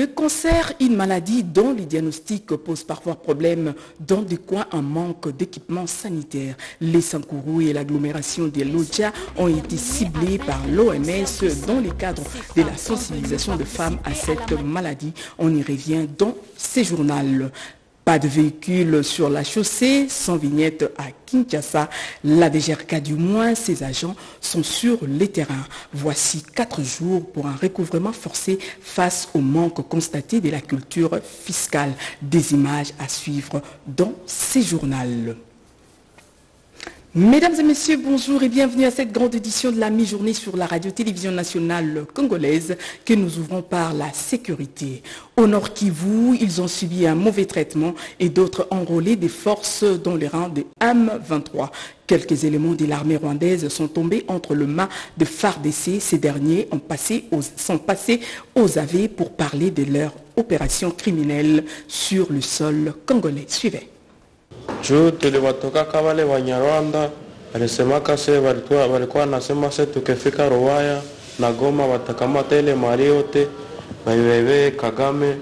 Le cancer, une maladie dont les diagnostics posent parfois problème dans des coins en manque d'équipements sanitaires. Les Sankourou et l'agglomération des Lodja ont été ciblés par l'OMS dans le cadre de la sensibilisation de femmes à cette maladie. On y revient dans ces journaux. Pas de véhicules sur la chaussée, sans vignette à Kinshasa. La DGRK du moins, ses agents sont sur les terrains. Voici quatre jours pour un recouvrement forcé face au manque constaté de la culture fiscale. Des images à suivre dans ces journaux. Mesdames et messieurs, bonjour et bienvenue à cette grande édition de la mi-journée sur la radio-télévision nationale congolaise que nous ouvrons par la sécurité. Au Nord Kivu, ils ont subi un mauvais traitement et d'autres enrôlés des forces dans les rangs des M23. Quelques éléments de l'armée rwandaise sont tombés entre le mât de FARDC. Ces derniers ont passé sont passés aux AV pour parler de leur opération criminelle sur le sol congolais. Suivez. Juu tuliwatokaka wale Wanyarwanda alisemaka se walikuwa, walikuwa nasema se tukifika Ruwaya na Goma watakamata ile mali yote waiwewe Kagame,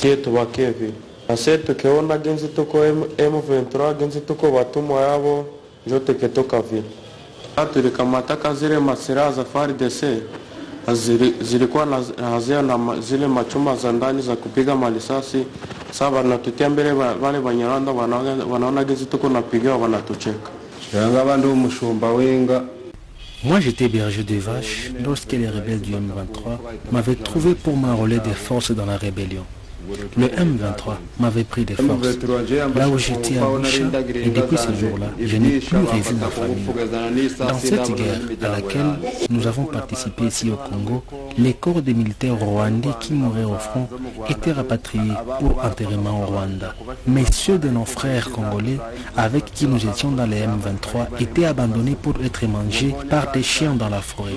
sie tubakie vile na se tukiona genzi tuko M- M23 genzi tuko watumwa yavo njo tukitoka vile tulikamataka zile masiraha za FARDC zili- zilikuwa nazia na zile machuma za ndani za kupiga malisasi. Sasa wanatutia mbele wa- wale Banyarwanda wanaona wanaona gezi tuko napigiwa wanatucheka. yanga abandi b'umushumba w'inga Moi j'étais berger de vaches lorsque les rebelles du M23 m'avaient trouvé pour m'enrôler des forces dans la rébellion. Le M23 m'avait pris des forces. Là où j'étais à Boucha, et depuis ce jour-là, je n'ai plus revu ma famille. Dans cette guerre à laquelle nous avons participé ici au Congo, les corps des militaires rwandais qui mouraient au front étaient rapatriés pour enterrement au Rwanda. Mais ceux de nos frères congolais avec qui nous étions dans les M23 étaient abandonnés pour être mangés par des chiens dans la forêt.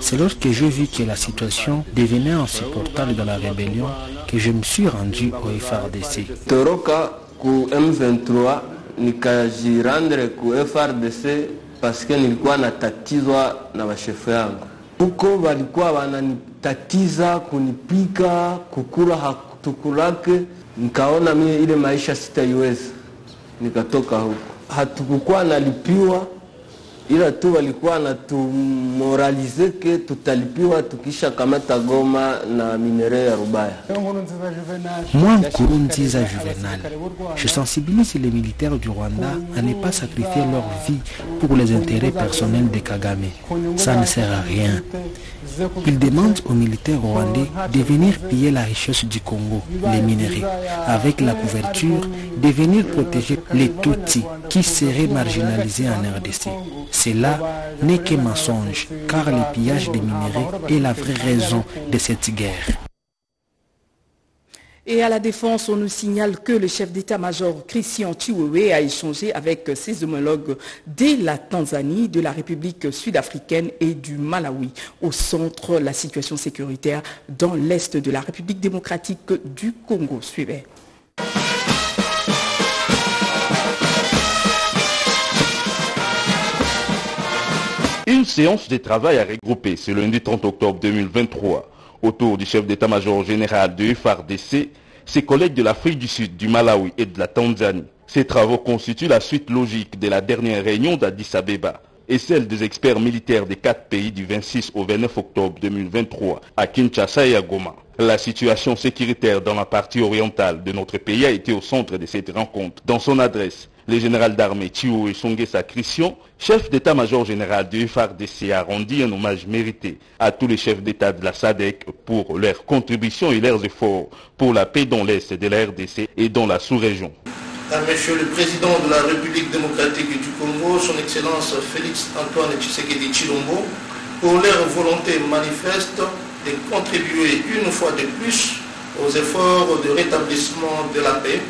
C'est lorsque j'ai vu que la situation devenait insupportable dans la rébellion que je me suis rendu au FRDC. toroka ku M23 nikajirandre ku FRDC paske nilikuwa natatizwa na bashefu yangu huko, walikuwa wananitatiza kunipika, kukula hatukulake. Nikaona mie ile maisha sitaiweza, nikatoka huko. Hatukukuwa nalipiwa, ila tu walikuwa natumoralize ke tutalipiwa tukisha kamata Goma na minere ya Rubaya. Moi, Nkurunziza Juvenal, je sensibilise les militaires du Rwanda à ne pas sacrifier leur vie pour les intérêts personnels de Kagame. Ça ne sert à rien. Ils demandent aux militaires rwandais de venir piller la richesse du Congo, les minerais, avec la couverture de venir protéger les Tutsis qui seraient marginalisés en RDC. Cela n'est que mensonge, car le pillage des minerais est la vraie raison de cette guerre. Et à la défense, on nous signale que le chef d'état-major Christian Chiwewe a échangé avec ses homologues de la Tanzanie, de la République sud-africaine et du Malawi. Au centre, la situation sécuritaire dans l'est de la République démocratique du Congo. Suivez. Une séance de travail a regroupé ce lundi 30 octobre 2023 autour du chef d'état-major général de FRDC, ses collègues de l'Afrique du Sud, du Malawi et de la Tanzanie. Ces travaux constituent la suite logique de la dernière réunion d'Addis Abeba et celle des experts militaires des quatre pays du 26 au 29 octobre 2023 à Kinshasa et à Goma. La situation sécuritaire dans la partie orientale de notre pays a été au centre de cette rencontre. Dans son adresse, le général d'armée Chiou Esongesa Christian, chef d'état-major général du FARDC, a rendu un hommage mérité à tous les chefs d'état de la SADC pour leurs contributions et leurs efforts pour la paix dans l'Est de la RDC et dans la sous-région. À Monsieur le Président de la République démocratique du Congo, Son Excellence Félix Antoine Tshisekedi Chilombo, pour leur volonté manifeste de contribuer une fois de plus aux efforts de rétablissement de la paix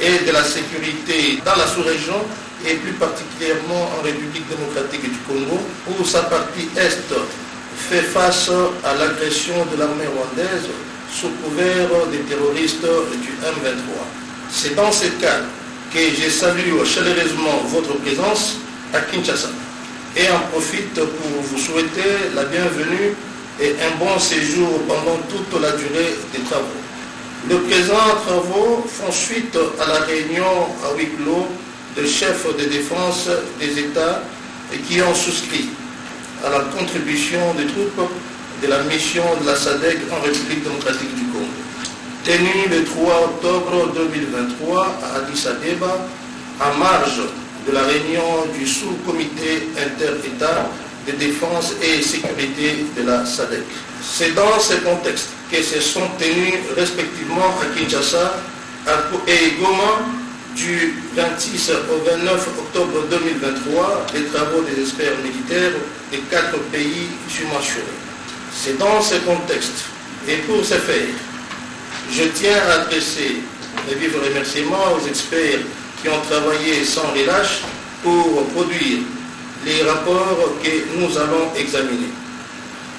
et de la sécurité dans la sous-région et plus particulièrement en République démocratique du Congo, où sa partie Est fait face à l'agression de l'armée rwandaise sous couvert des terroristes du M23. C'est dans ce cadre que je salue chaleureusement votre présence à Kinshasa et en profite pour vous souhaiter la bienvenue et un bon séjour pendant toute la durée des travaux. Le présent travaux font suite à la réunion à huis clos de chefs de défense des États qui ont souscrit à la contribution des troupes de la mission de la SADEC en République démocratique du Congo. Tenu le 3 octobre 2023 à Addis Abeba, en marge de la réunion du sous-comité inter-État de défense et sécurité de la SADEC. C'est dans ce contexte que se sont tenus respectivement à Kinshasa et Goma du 26 au 29 octobre 2023 les travaux des experts militaires des quatre pays subventionnés. C'est dans ce contexte et pour ce faire, je tiens à adresser mes vifs remerciements aux experts qui ont travaillé sans relâche pour produire les rapports que nous allons examiner.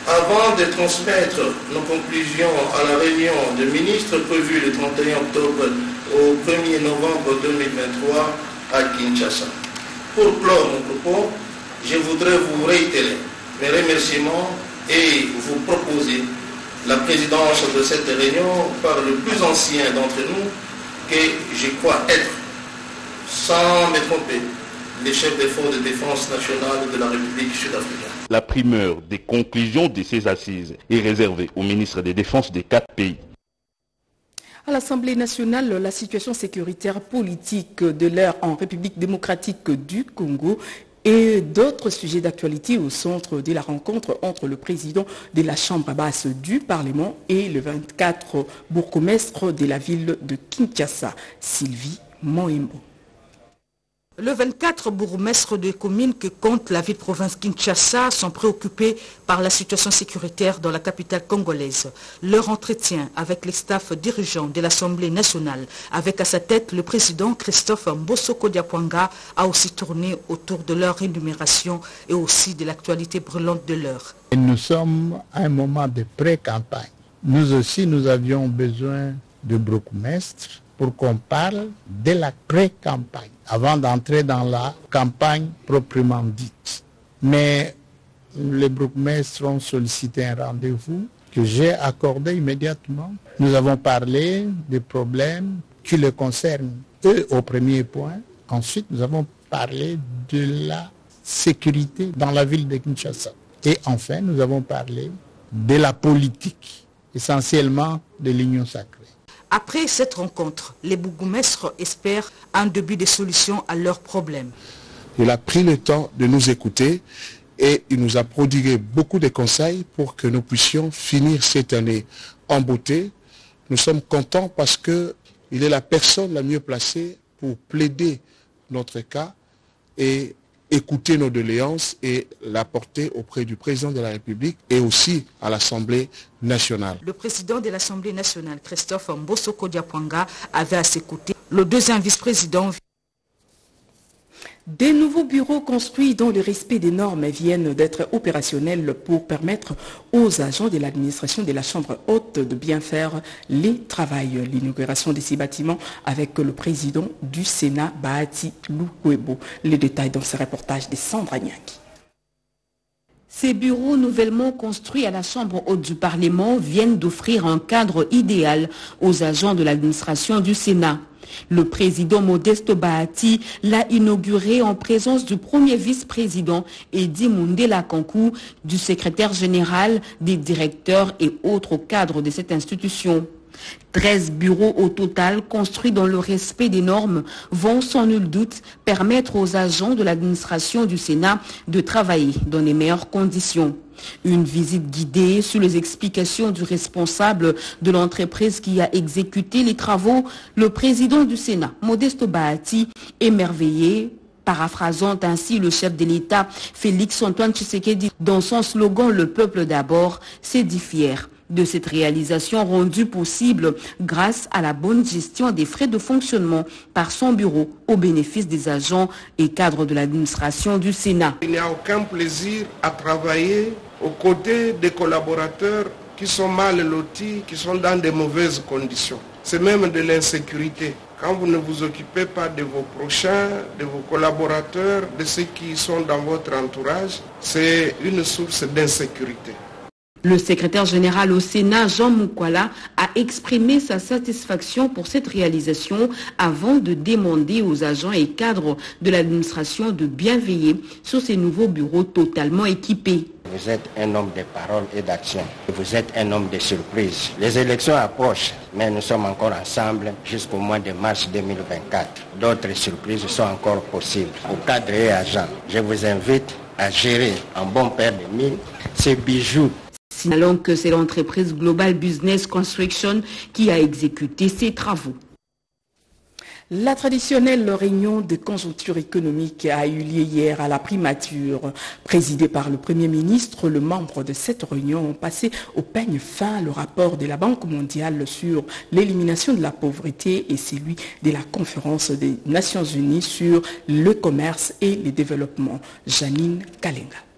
Avant de transmettre nos conclusions à la réunion de ministres prévue le 31 octobre au 1er novembre 2023 à Kinshasa. Pour clore mon propos, je voudrais vous réitérer mes remerciements et vous proposer la présidence de cette réunion par le plus ancien d'entre nous que je crois être, sans me tromper, les chefs des forces de défense nationale de la République sud-africaine. La primeur des conclusions de ces assises est réservée au ministre des Défenses des quatre pays. À l'Assemblée nationale, la situation sécuritaire politique de l'heure en République démocratique du Congo et d'autres sujets d'actualité au centre de la rencontre entre le président de la Chambre basse du Parlement et le 24 bourgmestre de la ville de Kinshasa, Sylvie Moembo. Le 24 bourgmestres des communes que compte la ville-province Kinshasa sont préoccupés par la situation sécuritaire dans la capitale congolaise. Leur entretien avec les staffs dirigeants de l'Assemblée nationale, avec à sa tête le président Christophe Mbosoko Diapwanga, a aussi tourné autour de leur énumération et aussi de l'actualité brûlante de l'heure. Nous sommes à un moment de pré-campagne. Nous aussi, nous avions besoin de bourgmestres pour qu'on parle de la pré-campagne avant d'entrer dans la campagne proprement dite. Mais les bourgmestres ont sollicité un rendez-vous que j'ai accordé immédiatement. Nous avons parlé des problèmes qui les concernent, eux au premier point. Ensuite, nous avons parlé de la sécurité dans la ville de Kinshasa. Et enfin, nous avons parlé de la politique, essentiellement de l'union sacrée. Après cette rencontre, les bourgmestres espèrent un début de solution à leurs problèmes. Il a pris le temps de nous écouter et il nous a prodigué beaucoup de conseils pour que nous puissions finir cette année en beauté. Nous sommes contents parce qu'il est la personne la mieux placée pour plaider notre cas et écouter nos doléances et la porter auprès du président de la République et aussi à l'Assemblée nationale. Le président de l'Assemblée nationale, Christophe Mbosoko Diapwanga, avait à ses côtés le deuxième vice-président. Des nouveaux bureaux construits dont le respect des normes viennent d'être opérationnels pour permettre aux agents de l'administration de la Chambre haute de bien faire les travails. L'inauguration de ces bâtiments avec le président du Sénat, Bahati Loukwebo. Les détails dans ce reportage de Sandra Nyaki. Ces bureaux nouvellement construits à la Chambre haute du Parlement viennent d'offrir un cadre idéal aux agents de l'administration du Sénat. Le président Modeste Bahati l'a inauguré en présence du premier vice-président Edi Mundela Kankou, du secrétaire général, des directeurs et autres cadres de cette institution. 13 bureaux au total construits dans le respect des normes vont sans nul doute permettre aux agents de l'administration du Sénat de travailler dans les meilleures conditions. Une visite guidée sur les explications du responsable de l'entreprise qui a exécuté les travaux, le président du Sénat, Modeste Bahati, émerveillé paraphrasant ainsi le chef de l'État, Félix Antoine Tshisekedi, dans son slogan Le peuple d'abord, s'est dit fier de cette réalisation rendue possible grâce à la bonne gestion des frais de fonctionnement par son bureau au bénéfice des agents et cadres de l'administration du Sénat. Il n'y a aucun plaisir à travailler aux côtés des collaborateurs qui sont mal lotis, qui sont dans de mauvaises conditions. C'est même de l'insécurité. Quand vous ne vous occupez pas de vos prochains, de vos collaborateurs, de ceux qui sont dans votre entourage, c'est une source d'insécurité. Le secrétaire général au Sénat, Jean Moukwala, a exprimé sa satisfaction pour cette réalisation avant de demander aux agents et cadres de l'administration de bien veiller sur ces nouveaux bureaux totalement équipés. Vous êtes un homme de parole et d'action. Vous êtes un homme de surprise. Les élections approchent, mais nous sommes encore ensemble jusqu'au mois de mars 2024. D'autres surprises sont encore possibles. Aux cadres et agents, je vous invite à gérer en bon père de mine ces bijoux Signalons que c'est l'entreprise Global Business Construction qui a exécuté ces travaux. La traditionnelle réunion de conjoncture économique a eu lieu hier à la primature. Présidée par le Premier ministre, le membre de cette réunion ont passé au peigne fin le rapport de la Banque mondiale sur l'élimination de la pauvreté et celui de la conférence des Nations Unies sur le commerce et le développement. Janine Kalenga.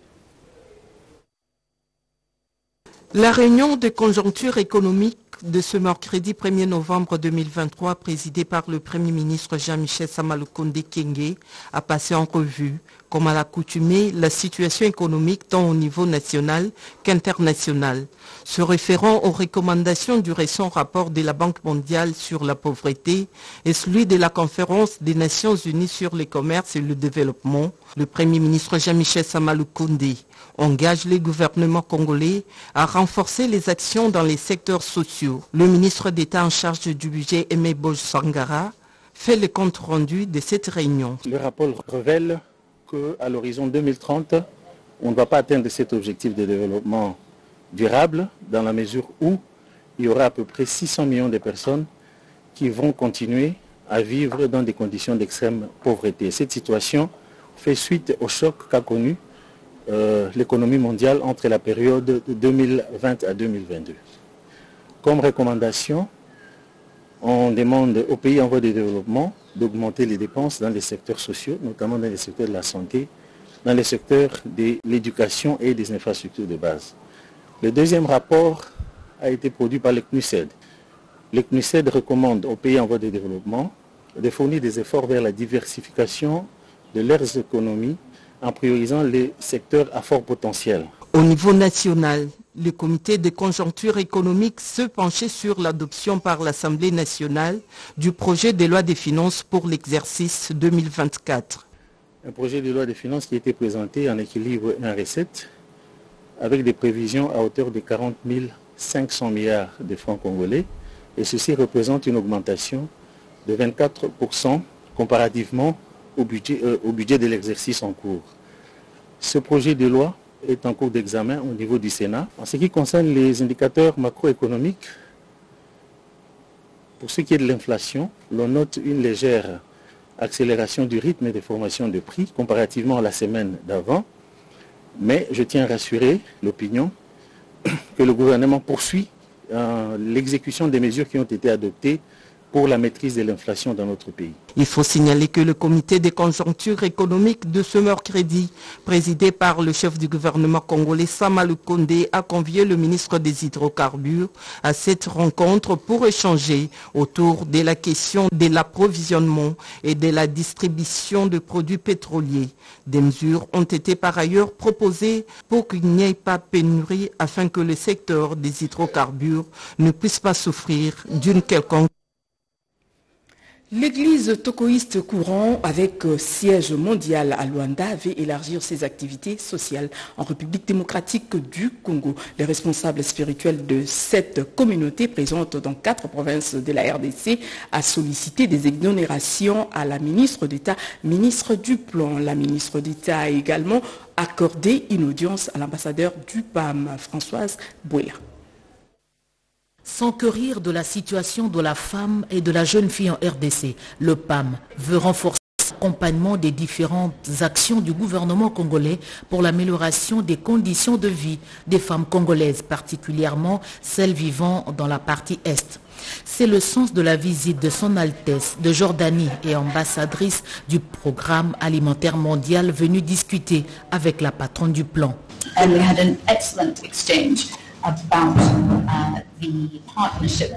La réunion de conjoncture économique de ce mercredi 1er novembre 2023, présidée par le Premier ministre Jean-Michel Samaloukonde Kenge, a passé en revue, comme à l'accoutumée, la situation économique tant au niveau national qu'international. Se référant aux recommandations du récent rapport de la Banque mondiale sur la pauvreté et celui de la conférence des Nations unies sur le commerce et le développement, le Premier ministre Jean-Michel Samaloukonde engage les gouvernements congolais à renforcer les actions dans les secteurs sociaux. Le ministre d'État en charge du budget, Aimé Boj Sangara, fait le compte rendu de cette réunion. Le rapport révèle qu'à l'horizon 2030, on ne va pas atteindre cet objectif de développement durable dans la mesure où il y aura à peu près 600 millions de personnes qui vont continuer à vivre dans des conditions d'extrême pauvreté. Cette situation fait suite au choc qu'a connu euh, l'économie mondiale entre la période de 2020 à 2022. Comme recommandation, on demande aux pays en voie de développement d'augmenter les dépenses dans les secteurs sociaux, notamment dans les secteurs de la santé, dans les secteurs de l'éducation et des infrastructures de base. Le deuxième rapport a été produit par le CNUSED. Le CNUSED recommande aux pays en voie de développement de fournir des efforts vers la diversification de leurs économies en priorisant les secteurs à fort potentiel. Au niveau national, le comité de conjoncture économique se penchait sur l'adoption par l'Assemblée nationale du projet de loi des finances pour l'exercice 2024. Un projet de loi des finances qui a été présenté en équilibre et en recette avec des prévisions à hauteur de 40 500 milliards de francs congolais et ceci représente une augmentation de 24% comparativement au budget, euh, au budget de l'exercice en cours. Ce projet de loi est en cours d'examen au niveau du Sénat. En ce qui concerne les indicateurs macroéconomiques, pour ce qui est de l'inflation, l'on note une légère accélération du rythme de formation de prix comparativement à la semaine d'avant. Mais je tiens à rassurer l'opinion que le gouvernement poursuit euh, l'exécution des mesures qui ont été adoptées pour la maîtrise de l'inflation dans notre pays. Il faut signaler que le comité des conjonctures économiques de ce mercredi, présidé par le chef du gouvernement congolais Samalou Kondé, a convié le ministre des Hydrocarbures à cette rencontre pour échanger autour de la question de l'approvisionnement et de la distribution de produits pétroliers. Des mesures ont été par ailleurs proposées pour qu'il n'y ait pas pénurie afin que le secteur des hydrocarbures ne puisse pas souffrir d'une quelconque L'église tokoïste courant avec siège mondial à Luanda veut élargir ses activités sociales en République démocratique du Congo. Les responsables spirituels de cette communauté présente dans quatre provinces de la RDC a sollicité des exonérations à la ministre d'État, ministre du Plan. La ministre d'État a également accordé une audience à l'ambassadeur du PAM, Françoise Bouela. S'enquérir de la situation de la femme et de la jeune fille en RDC, le PAM veut renforcer l'accompagnement des différentes actions du gouvernement congolais pour l'amélioration des conditions de vie des femmes congolaises, particulièrement celles vivant dans la partie Est. C'est le sens de la visite de Son Altesse de Jordanie et ambassadrice du programme alimentaire mondial venue discuter avec la patronne du plan. Excellent exchange about uh, the partnership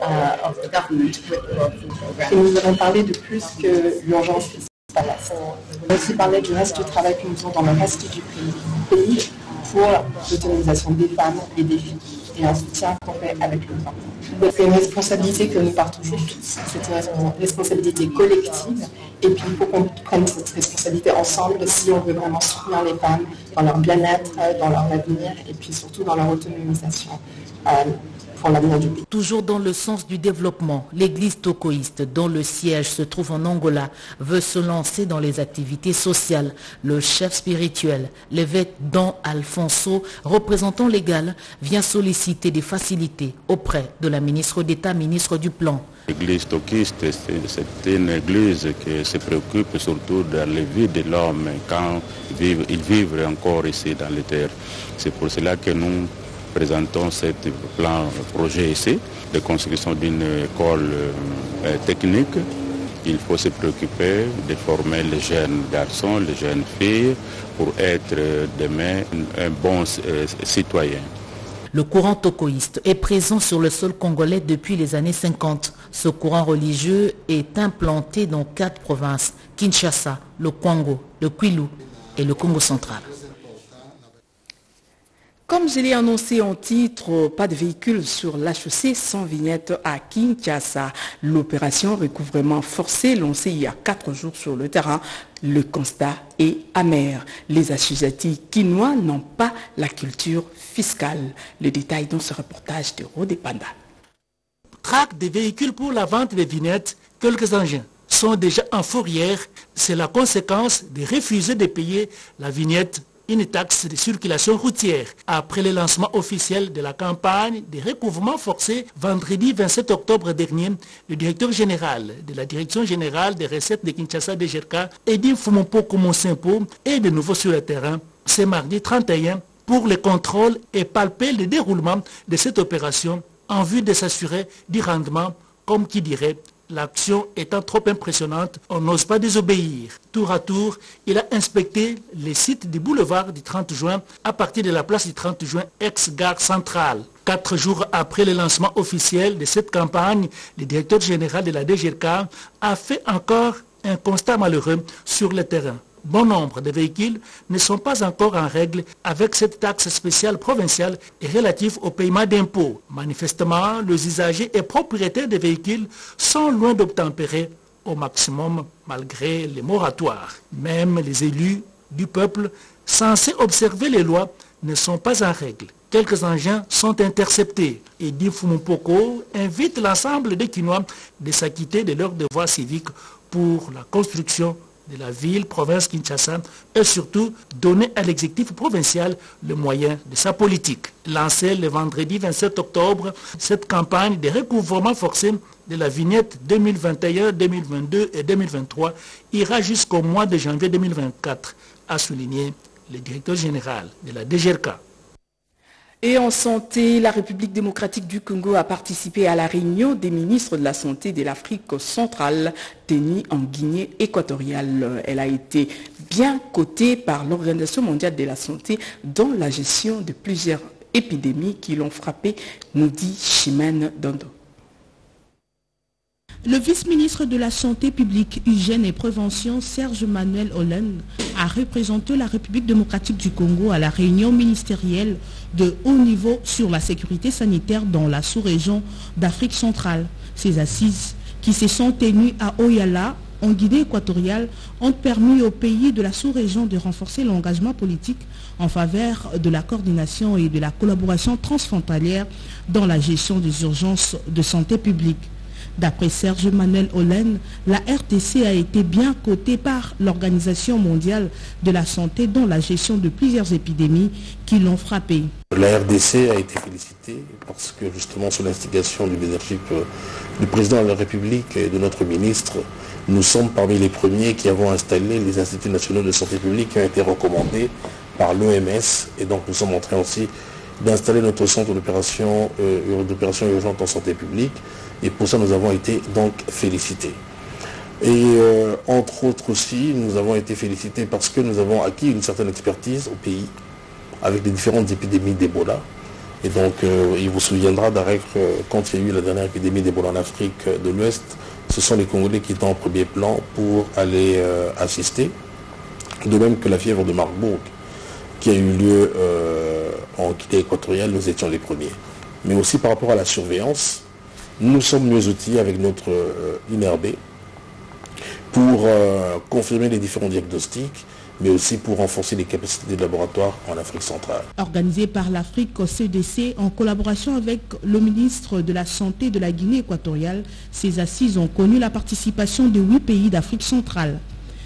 uh, of the government with the World Food Programme. Et nous avons parlé de plus que l'urgence qui se passe. On a aussi parlé du reste du travail que nous faisons dans le reste du pays. pour l'autonomisation des femmes et des filles et un soutien qu'on fait avec les enfants. C'est une responsabilité que nous partageons tous, c'est une responsabilité collective et puis il faut qu'on prenne cette responsabilité ensemble si on veut vraiment soutenir les femmes dans leur bien-être, dans leur avenir et puis surtout dans leur autonomisation. Euh, Toujours dans le sens du développement, l'église tocoïste, dont le siège se trouve en Angola, veut se lancer dans les activités sociales. Le chef spirituel, l'évêque Don Alfonso, représentant légal, vient solliciter des facilités auprès de la ministre d'État, ministre du Plan. L'église toquiste, c'est une église qui se préoccupe surtout de la vie de l'homme quand ils vivent encore ici dans les terres. C'est pour cela que nous présentons ce plan projet ici de construction d'une école euh, technique. Il faut se préoccuper de former les jeunes garçons, les jeunes filles pour être demain un bon euh, citoyen. Le courant tocoïste est présent sur le sol congolais depuis les années 50. Ce courant religieux est implanté dans quatre provinces, Kinshasa, le Congo, le Kwilu et le Congo central. Comme je l'ai annoncé en titre, pas de véhicule sur la chaussée sans vignette à Kinshasa. L'opération recouvrement forcé lancée il y a quatre jours sur le terrain. Le constat est amer. Les assujettis quinois n'ont pas la culture fiscale. Le détail dans ce reportage de Rodé Panda. Traque des véhicules pour la vente des vignettes, quelques engins sont déjà en fourrière. C'est la conséquence de refuser de payer la vignette une taxe de circulation routière. Après le lancement officiel de la campagne de recouvrement forcé vendredi 27 octobre dernier, le directeur général de la Direction générale des recettes de Kinshasa de Jerka, Edith Fumopoko Monsimpo, est de nouveau sur le terrain ce mardi 31 pour le contrôle et palper le déroulement de cette opération en vue de s'assurer du rendement, comme qui dirait L'action étant trop impressionnante, on n'ose pas désobéir. Tour à tour, il a inspecté les sites du boulevard du 30 juin à partir de la place du 30 juin ex-gare centrale. Quatre jours après le lancement officiel de cette campagne, le directeur général de la DGRK a fait encore un constat malheureux sur le terrain bon nombre de véhicules ne sont pas encore en règle avec cette taxe spéciale provinciale et relative au paiement d'impôts. Manifestement, les usagers et propriétaires des véhicules sont loin d'obtempérer au maximum malgré les moratoires. Même les élus du peuple censés observer les lois ne sont pas en règle. Quelques engins sont interceptés et Di invite l'ensemble des Quinois de s'acquitter de leurs devoirs civiques pour la construction de la ville, province Kinshasa, et surtout donner à l'exécutif provincial le moyen de sa politique. Lancée le vendredi 27 octobre, cette campagne de recouvrement forcé de la vignette 2021, 2022 et 2023 ira jusqu'au mois de janvier 2024, a souligné le directeur général de la DGRK. Et en santé, la République démocratique du Congo a participé à la réunion des ministres de la Santé de l'Afrique centrale tenue en Guinée équatoriale. Elle a été bien cotée par l'Organisation mondiale de la santé dans la gestion de plusieurs épidémies qui l'ont frappée, nous dit Chimène Dondo. Le vice-ministre de la Santé publique, Hygiène et Prévention, Serge Manuel Hollande, a représenté la République démocratique du Congo à la réunion ministérielle de haut niveau sur la sécurité sanitaire dans la sous-région d'Afrique centrale. Ces assises, qui se sont tenues à Oyala, en Guinée équatoriale, ont permis aux pays de la sous-région de renforcer l'engagement politique en faveur de la coordination et de la collaboration transfrontalière dans la gestion des urgences de santé publique. D'après Serge Manuel Hollen, la RTC a été bien cotée par l'Organisation mondiale de la santé dans la gestion de plusieurs épidémies qui l'ont frappée. La RDC a été félicitée parce que justement sous l'instigation du leadership euh, du président de la République et de notre ministre, nous sommes parmi les premiers qui avons installé les instituts nationaux de santé publique qui ont été recommandés par l'OMS et donc nous sommes en train aussi d'installer notre centre d'opération euh, urgente en santé publique et pour ça, nous avons été donc félicités. Et euh, entre autres aussi, nous avons été félicités parce que nous avons acquis une certaine expertise au pays avec les différentes épidémies d'Ebola. Et donc, euh, il vous souviendra d'arrêt quand il y a eu la dernière épidémie d'Ebola en Afrique de l'Ouest, ce sont les Congolais qui étaient en premier plan pour aller euh, assister. De même que la fièvre de Marburg, qui a eu lieu en Guinée équatoriale, nous étions les premiers. Mais aussi par rapport à la surveillance, nous sommes mieux outils avec notre INRB pour confirmer les différents diagnostics mais aussi pour renforcer les capacités des laboratoires en Afrique centrale. Organisé par l'Afrique CDC en collaboration avec le ministre de la Santé de la Guinée équatoriale, ces assises ont connu la participation de huit pays d'Afrique centrale.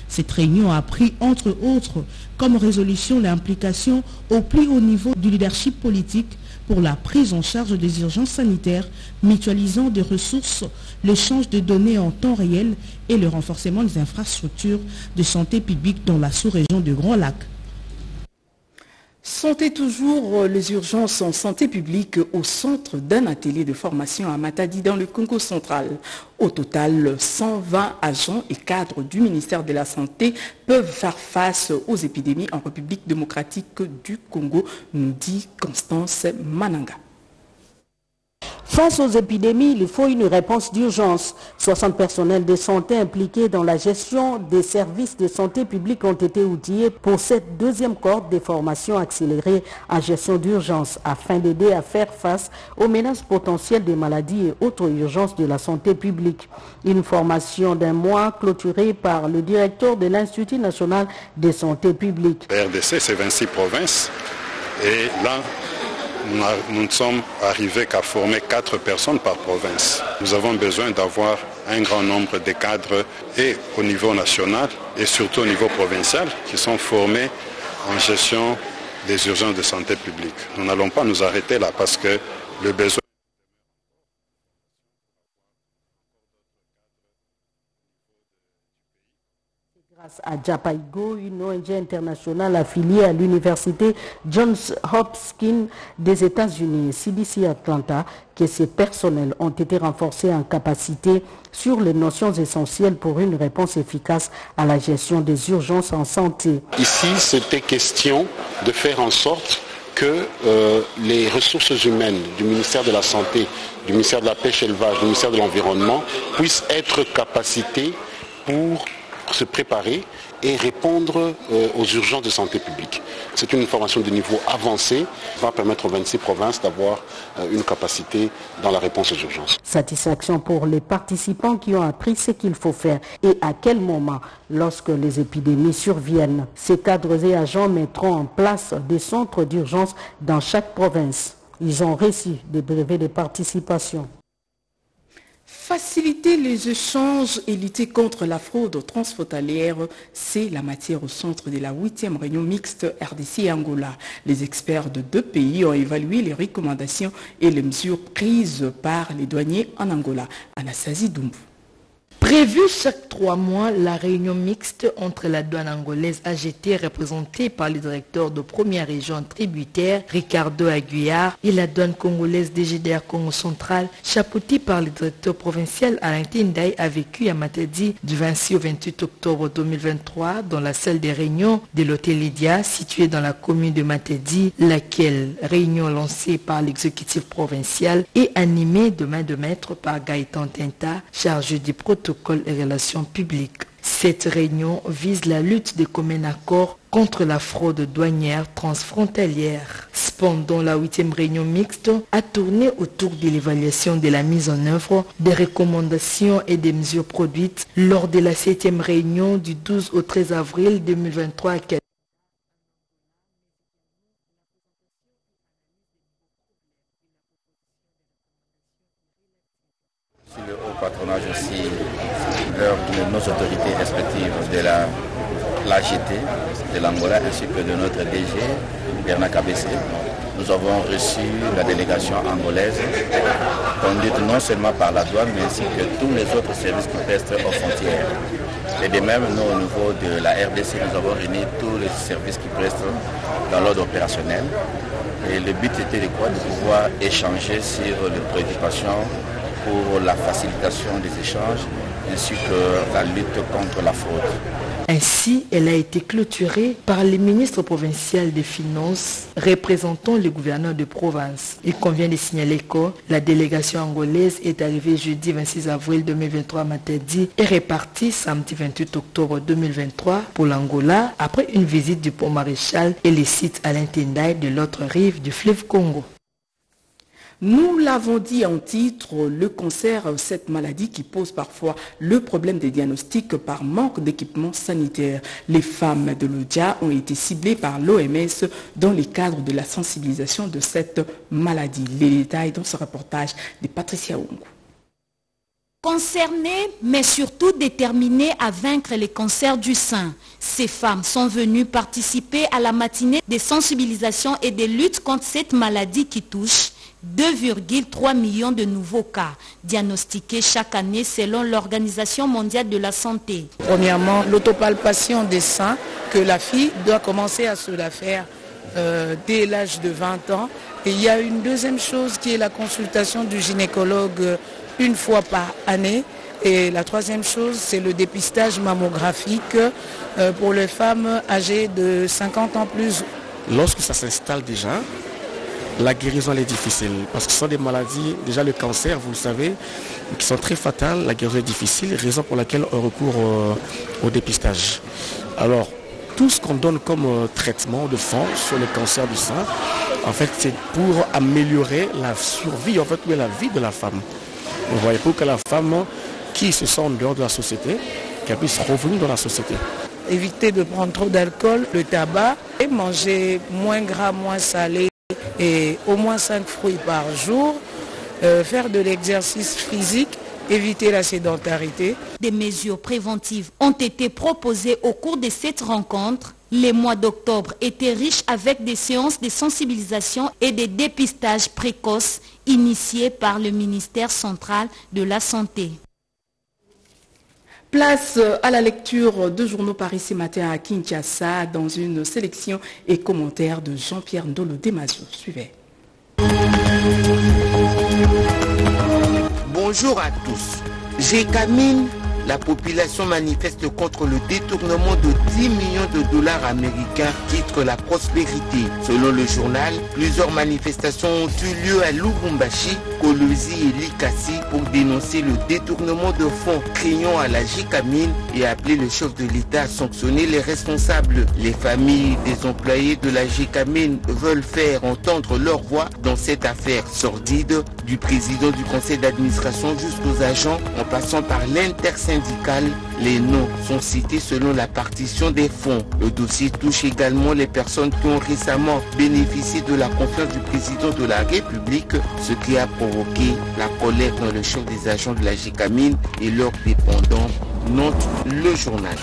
Cette réunion a pris, entre autres, comme résolution l'implication au plus haut niveau du leadership politique pour la prise en charge des urgences sanitaires, mutualisant des ressources, l'échange de données en temps réel et le renforcement des infrastructures de santé publique dans la sous-région du Grand Lac. Santé toujours, les urgences en santé publique au centre d'un atelier de formation à Matadi dans le Congo central. Au total, 120 agents et cadres du ministère de la Santé peuvent faire face aux épidémies en République démocratique du Congo, nous dit Constance Mananga. Face aux épidémies, il faut une réponse d'urgence. 60 personnels de santé impliqués dans la gestion des services de santé publique ont été outillés pour cette deuxième cohorte des formations accélérées en gestion d'urgence afin d'aider à faire face aux menaces potentielles des maladies et autres urgences de la santé publique. Une formation d'un mois clôturée par le directeur de l'Institut national de santé publique. RDC, c'est 26 provinces. Et là, nous sommes arrivés qu'à former 4 personnes par province. Nous avons besoin d'avoir un grand nombre de cadres et au niveau national et surtout au niveau provincial qui sont formés en gestion des urgences de santé publique. Nous n'allons pas nous arrêter là parce que le besoin à Japaigo, une ONG internationale affiliée à l'université Johns Hopkins des États-Unis CDC Atlanta, que ses personnels ont été renforcés en capacité sur les notions essentielles pour une réponse efficace à la gestion des urgences en santé. Ici, c'était question de faire en sorte que euh, les ressources humaines du ministère de la Santé, du ministère de la Pêche et élevage, du ministère de l'Environnement puissent être capacités pour se préparer et répondre euh, aux urgences de santé publique. C'est une formation de niveau avancé qui va permettre aux 26 provinces d'avoir euh, une capacité dans la réponse aux urgences. Satisfaction pour les participants qui ont appris ce qu'il faut faire et à quel moment lorsque les épidémies surviennent. Ces cadres et agents mettront en place des centres d'urgence dans chaque province. Ils ont réussi des brevets de participation. Faciliter les échanges et lutter contre la fraude transfrontalière, c'est la matière au centre de la 8e réunion mixte RDC et Angola. Les experts de deux pays ont évalué les recommandations et les mesures prises par les douaniers en Angola. Anastasie Doumbou. Prévu chaque trois mois, la réunion mixte entre la douane angolaise AGT représentée par le directeur de première région tributaire Ricardo Aguillard et la douane congolaise DGDR Congo central chapeautée par le directeur provincial Alain Tinday a vécu à Matadi du 26 au 28 octobre 2023 dans la salle des réunions de l'hôtel Lydia située dans la commune de Matadi, laquelle réunion lancée par l'exécutif provincial et animée de main de maître par Gaëtan Tinta, chargé du protocole et relations publiques. Cette réunion vise la lutte des communs accords contre la fraude douanière transfrontalière. Cependant, la huitième réunion mixte a tourné autour de l'évaluation de la mise en œuvre des recommandations et des mesures produites lors de la septième réunion du 12 au 13 avril 2023 à le haut patronage aussi de autorités respectives de la l'AGT, de l'Angola ainsi que de notre DG, Bernard KBC. Nous avons reçu la délégation angolaise, conduite non seulement par la douane, mais ainsi que tous les autres services qui prestent aux frontières. Et de même, nous, au niveau de la RDC, nous avons réuni tous les services qui prestent dans l'ordre opérationnel. Et le but était de quoi? De pouvoir échanger sur les préoccupations pour la facilitation des échanges ainsi que la lutte contre la fraude. Ainsi, elle a été clôturée par le ministre provincial des Finances représentant le gouverneur de province. Il convient de signaler que la délégation angolaise est arrivée jeudi 26 avril 2023 à Matadi et repartie samedi 28 octobre 2023 pour l'Angola après une visite du pont maréchal et les sites à l'Intendai de l'autre rive du fleuve Congo. Nous l'avons dit en titre, le cancer, cette maladie qui pose parfois le problème des diagnostics par manque d'équipement sanitaire. Les femmes de l'ODIA ont été ciblées par l'OMS dans le cadre de la sensibilisation de cette maladie. Les détails dans ce reportage de Patricia Ongo. Concernées, mais surtout déterminées à vaincre les cancers du sein, ces femmes sont venues participer à la matinée des sensibilisations et des luttes contre cette maladie qui touche 2,3 millions de nouveaux cas diagnostiqués chaque année selon l'Organisation mondiale de la santé. Premièrement, l'autopalpation des seins que la fille doit commencer à se la faire euh, dès l'âge de 20 ans. Et il y a une deuxième chose qui est la consultation du gynécologue euh, une fois par année. Et la troisième chose, c'est le dépistage mammographique euh, pour les femmes âgées de 50 ans plus. Lorsque ça s'installe déjà, la guérison est difficile parce que ce sont des maladies, déjà le cancer, vous le savez, qui sont très fatales. La guérison est difficile, raison pour laquelle on recourt au, au dépistage. Alors, tout ce qu'on donne comme euh, traitement de fond sur le cancer du sein, en fait, c'est pour améliorer la survie, en fait, ou la vie de la femme. Vous voyez, pour que la femme qui se sent en dehors de la société, qu'elle puisse revenir dans la société. Éviter de prendre trop d'alcool, le tabac, et manger moins gras, moins salé et au moins 5 fruits par jour, euh, faire de l'exercice physique, éviter la sédentarité. Des mesures préventives ont été proposées au cours de cette rencontre. Les mois d'octobre étaient riches avec des séances de sensibilisation et des dépistages précoces initiés par le ministère central de la Santé. Place à la lecture de journaux Paris ce matin à Kinshasa dans une sélection et commentaires de Jean-Pierre Ndolo Demazo. Suivez. Bonjour à tous. J'examine la population manifeste contre le détournement de 10 millions de dollars américains, titre la prospérité. Selon le journal, plusieurs manifestations ont eu lieu à Lubumbashi, Kolosi et Likasi pour dénoncer le détournement de fonds craignant à la JICAMINE et appeler le chef de l'État à sanctionner les responsables. Les familles des employés de la JICAMINE veulent faire entendre leur voix dans cette affaire sordide du président du conseil d'administration jusqu'aux agents en passant par l'intersyndicale les noms sont cités selon la partition des fonds. Le dossier touche également les personnes qui ont récemment bénéficié de la confiance du président de la République, ce qui a provoqué la colère dans le champ des agents de la GICAMINE et leurs dépendants, note le journal.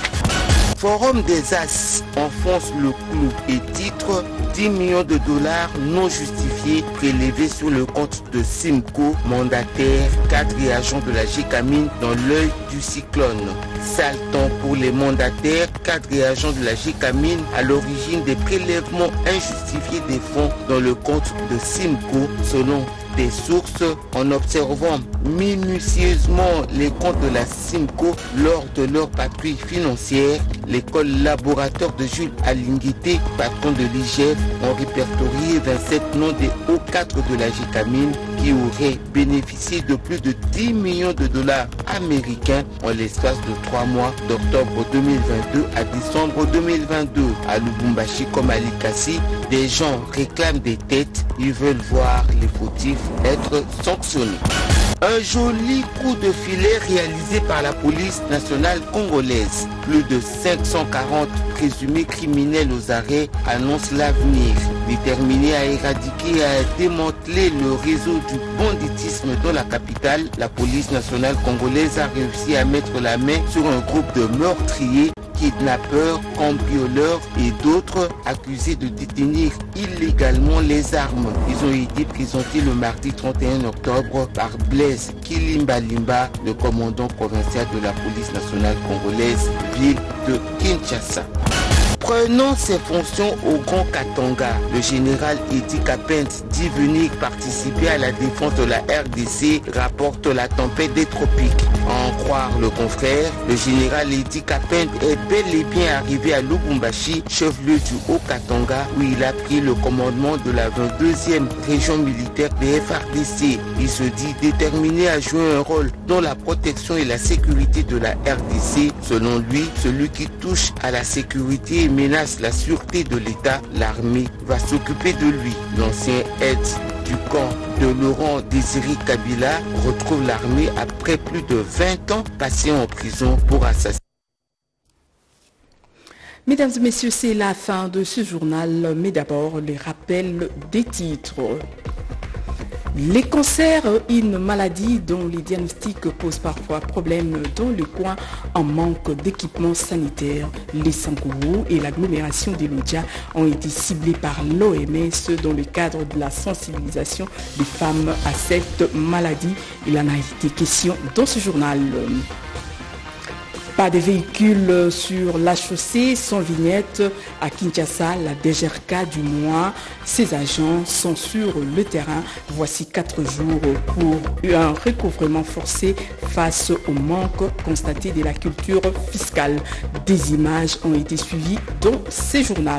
Forum des As enfonce le clou et titre 10 millions de dollars non justifiés prélevés sur le compte de Simco, mandataire, cadre et agent de la GICAMINE dans l'œil du cyclone. Sale pour les mandataires, cadres et agents de la GICAMINE à l'origine des prélèvements injustifiés des fonds dans le compte de Simco selon des sources en observant minutieusement les comptes de la Simco lors de leur patrouille financière. Les collaborateurs de Jules Alinguité, patron de l'IGF, ont répertorié 27 noms des hauts cadres de la GICAMINE qui auraient bénéficié de plus de 10 millions de dollars américains en l'espace de 3 mois d'octobre 2022 à décembre 2022. À Lubumbashi comme à Likasi, des gens réclament des têtes, ils veulent voir les fautifs être sanctionnés. Un joli coup de filet réalisé par la police nationale congolaise. Plus de 540 présumés criminels aux arrêts annoncent l'avenir. Déterminé à éradiquer et à démanteler le réseau du banditisme dans la capitale, la police nationale congolaise a réussi à mettre la main sur un groupe de meurtriers kidnappeurs, cambrioleurs et d'autres accusés de détenir illégalement les armes. Ils ont été présentés le mardi 31 octobre par Blaise Kilimbalimba, le commandant provincial de la police nationale congolaise, ville de Kinshasa. Prenant ses fonctions au Grand Katanga, le général Edi Kapent dit venir participer à la défense de la RDC, rapporte la tempête des tropiques. En croire le confrère, le général Edi Kapent est bel et bien arrivé à Lubumbashi, chef-lieu du Haut-Katanga, où il a pris le commandement de la 22e région militaire des FRDC. Il se dit déterminé à jouer un rôle dans la protection et la sécurité de la RDC. Selon lui, celui qui touche à la sécurité menace la sûreté de l'État, l'armée va s'occuper de lui. L'ancien aide du camp de Laurent Désiré Kabila retrouve l'armée après plus de 20 ans passés en prison pour assassinat. Mesdames et messieurs, c'est la fin de ce journal, mais d'abord les rappels des titres. Les cancers, une maladie dont les diagnostics posent parfois problème dans le coin en manque d'équipements sanitaires. Les Sangourou et l'agglomération des Lodja ont été ciblés par l'OMS dans le cadre de la sensibilisation des femmes à cette maladie. Il en a été question dans ce journal. Pas de véhicules sur la chaussée sans vignette à Kinshasa, la DGRK du mois. Ces agents sont sur le terrain. Voici quatre jours pour un recouvrement forcé face au manque constaté de la culture fiscale. Des images ont été suivies dans ces journaux.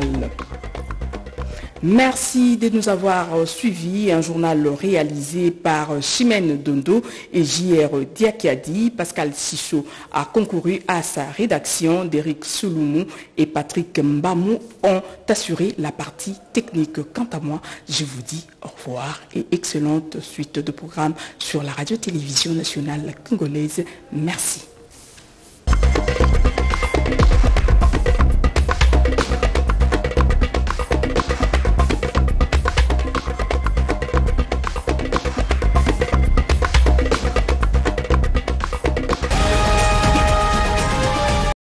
Merci de nous avoir suivis. Un journal réalisé par Chimène Dondo et JR Diakiadi. Pascal Sichot a concouru à sa rédaction. Derek Souloumou et Patrick Mbamou ont assuré la partie technique. Quant à moi, je vous dis au revoir et excellente suite de programmes sur la radio-télévision nationale congolaise. Merci.